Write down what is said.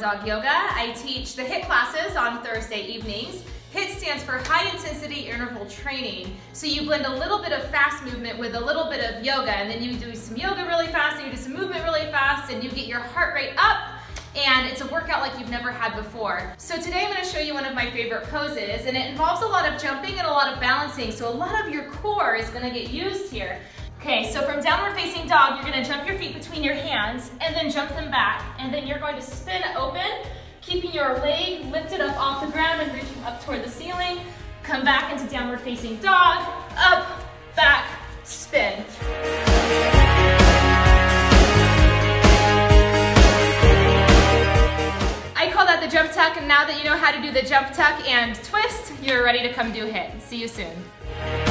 Dog Yoga. I teach the HIIT classes on Thursday evenings. HIIT stands for High Intensity Interval Training. So you blend a little bit of fast movement with a little bit of yoga, and then you do some yoga really fast, and you do some movement really fast, and you get your heart rate up, and it's a workout like you've never had before. So today I'm gonna show you one of my favorite poses, and it involves a lot of jumping and a lot of balancing, so a lot of your core is gonna get used here. Okay, so from downward facing dog, you're gonna jump your feet between your hands and then jump them back. And then you're going to spin open, keeping your leg lifted up off the ground and reaching up toward the ceiling. Come back into downward facing dog, up, back, jump tuck, and now that you know how to do the jump tuck and twist, you're ready to come do HIIT. See you soon.